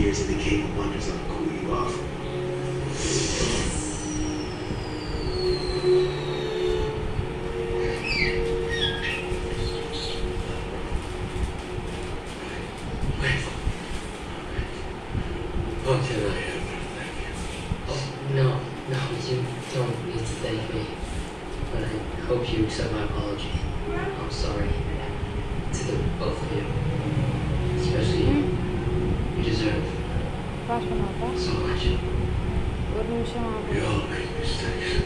the King of Wonders, I'll cool you off. Oh, no, no, you don't need to thank me. But I hope you accept my apology. I'm sorry. To the both of you. Especially you. You deserve பார்க்கணும் அப்பா ஒரு நிமிஷம் ஆகும்